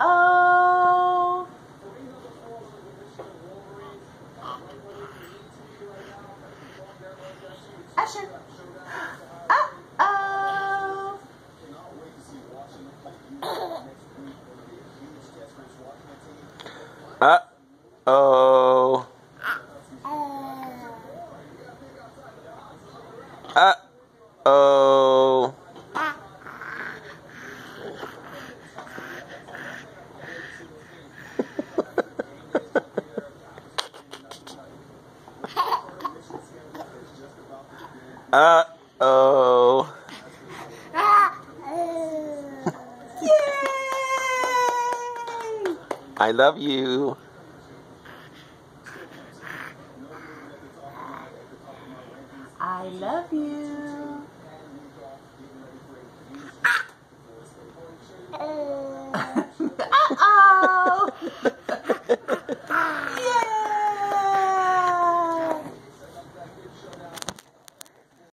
oh. Usher. Uh oh. Uh oh. Uh oh. Uh oh. I love you. I love you. Ah.